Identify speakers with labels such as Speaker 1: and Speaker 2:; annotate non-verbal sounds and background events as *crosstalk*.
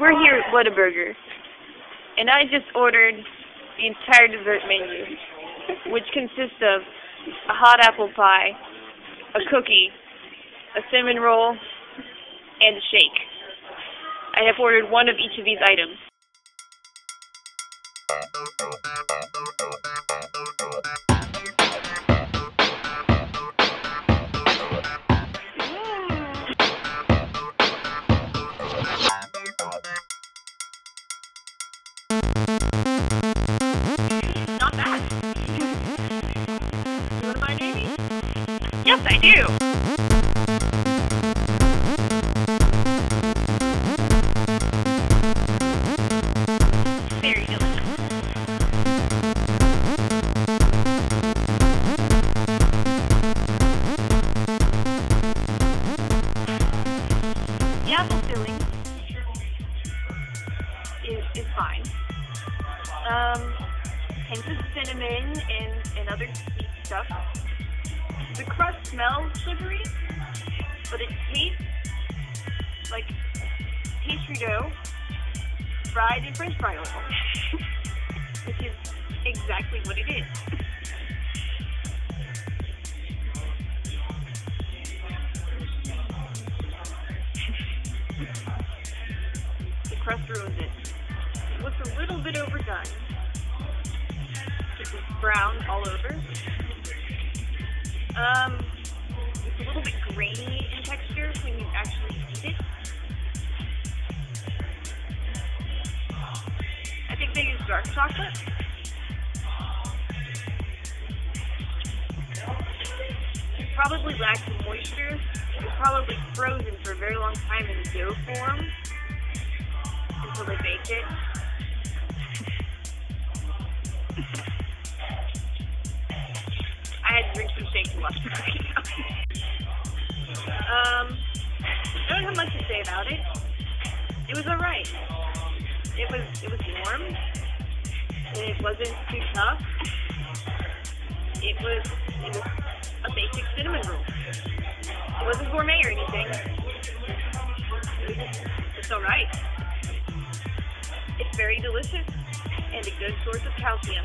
Speaker 1: we're here at Whataburger, and I just ordered the entire dessert menu, which consists of a hot apple pie, a cookie, a cinnamon roll, and a shake. I have ordered one of each of these items. Yes, I do.
Speaker 2: Filling is, is fine. Um, hints of cinnamon and, and other sweet stuff. The crust smells sugary, but it tastes like pastry dough fried in french fry oil. *laughs* Which is exactly what it is. the crust ruins it. It looks a little bit overdone. It's brown all over. Um, it's a little bit grainy in texture when you actually eat it. I think they use dark chocolate. Probably lacks moisture. It's probably frozen for a very long time in dough form until they bake it. *laughs* Um, I don't have much to say about it. It was alright. It was it was warm. It wasn't too tough. It was it was a basic cinnamon roll. It wasn't gourmet or anything. It's alright. It's very delicious and a good source of calcium.